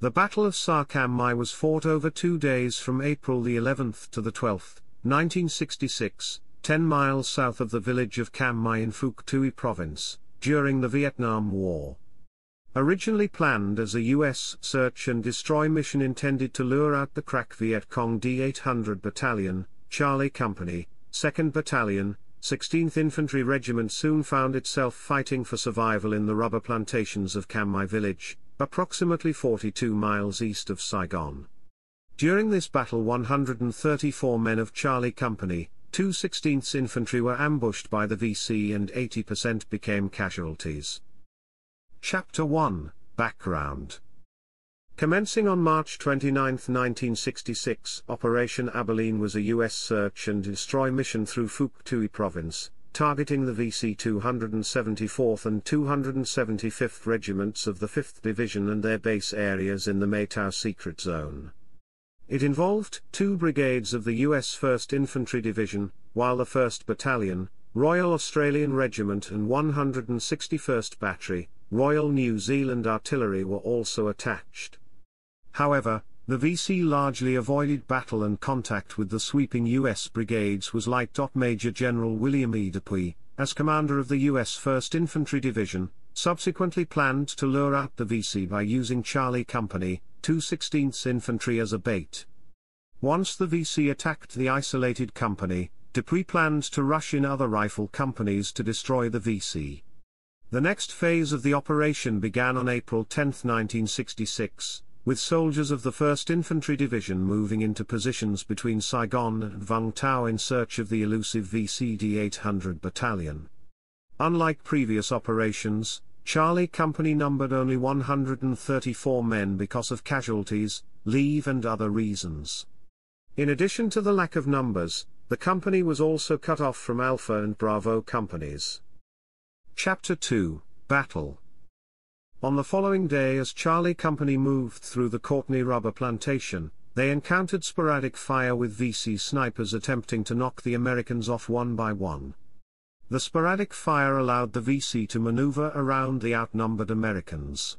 The Battle of Xa Cam My was fought over two days from April the 11th to the 12th, 1966, 10 miles south of the village of Cam My in Phuoc Tuy province, during the Vietnam War. Originally planned as a U.S. search and destroy mission intended to lure out the crack Viet Cong D-800 Battalion, Charlie Company, 2nd Battalion, 16th Infantry Regiment soon found itself fighting for survival in the rubber plantations of Cam My village, approximately 42 miles east of Saigon. During this battle 134 men of Charlie Company, 2 16th Infantry were ambushed by the VC and 80% became casualties. Chapter 1 Background Commencing on March 29, 1966, Operation Abilene was a U.S. search and destroy mission through Tuy province, targeting the VC 274th and 275th Regiments of the 5th Division and their base areas in the May Tao Secret Zone. It involved two brigades of the U.S. 1st Infantry Division, while the 1st Battalion, Royal Australian Regiment and 161st Battery, Royal New Zealand Artillery were also attached. However, the VC largely avoided battle and contact with the sweeping U.S. brigades was Light Major General William E. DePuy, as commander of the U.S. 1st Infantry Division, subsequently planned to lure out the VC by using Charlie Company, 216th Infantry as a bait. Once the VC attacked the isolated company, DePuy planned to rush in other rifle companies to destroy the VC. The next phase of the operation began on April 10, 1966, with soldiers of the 1st Infantry Division moving into positions between Saigon and Vung Tau in search of the elusive VCD 800 Battalion. Unlike previous operations, Charlie Company numbered only 134 men because of casualties, leave and other reasons. In addition to the lack of numbers, the company was also cut off from Alpha and Bravo companies. Chapter 2 Battle on the following day as Charlie Company moved through the Courtenay rubber plantation, they encountered sporadic fire with VC snipers attempting to knock the Americans off one by one. The sporadic fire allowed the VC to maneuver around the outnumbered Americans.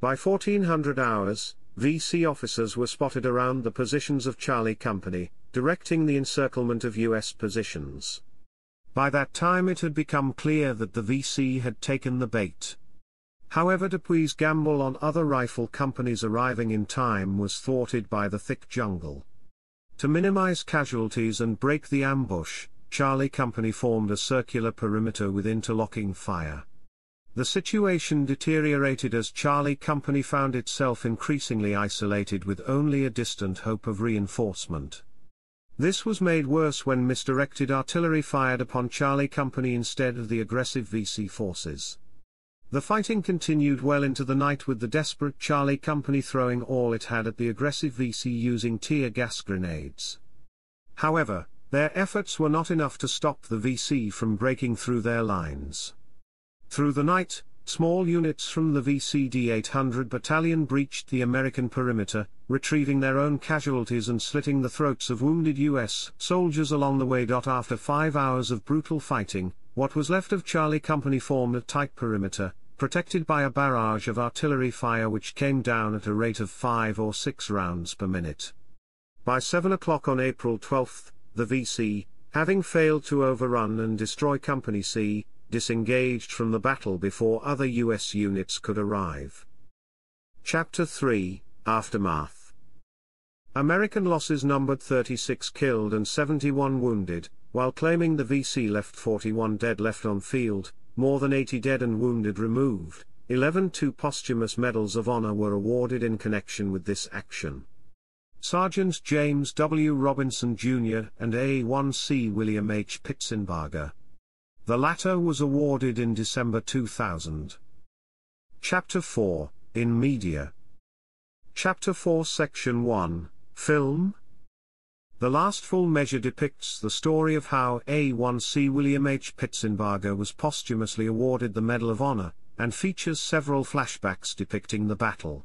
By 1400 hours, VC officers were spotted around the positions of Charlie Company, directing the encirclement of US positions. By that time it had become clear that the VC had taken the bait. However DePuy's gamble on other rifle companies arriving in time was thwarted by the thick jungle. To minimize casualties and break the ambush, Charlie Company formed a circular perimeter with interlocking fire. The situation deteriorated as Charlie Company found itself increasingly isolated with only a distant hope of reinforcement. This was made worse when misdirected artillery fired upon Charlie Company instead of the aggressive VC forces. The fighting continued well into the night with the desperate Charlie Company throwing all it had at the aggressive VC using tear gas grenades. However, their efforts were not enough to stop the VC from breaking through their lines. Through the night, small units from the VCD 800 Battalion breached the American perimeter, retrieving their own casualties and slitting the throats of wounded U.S. soldiers along the way. After five hours of brutal fighting, what was left of Charlie Company formed a tight perimeter, protected by a barrage of artillery fire which came down at a rate of 5 or 6 rounds per minute. By 7 o'clock on April 12, the VC, having failed to overrun and destroy Company C, disengaged from the battle before other U.S. units could arrive. Chapter 3 Aftermath American losses numbered 36 killed and 71 wounded, while claiming the VC left 41 dead left on field, more than 80 dead and wounded removed, 11 two posthumous medals of honor were awarded in connection with this action. Sergeant James W. Robinson Jr. and A1C William H. Pitsenbarger. The latter was awarded in December 2000. Chapter 4 In Media. Chapter 4 Section 1 Film the last full measure depicts the story of how A1C William H. Pitsenbarger was posthumously awarded the Medal of Honor, and features several flashbacks depicting the battle.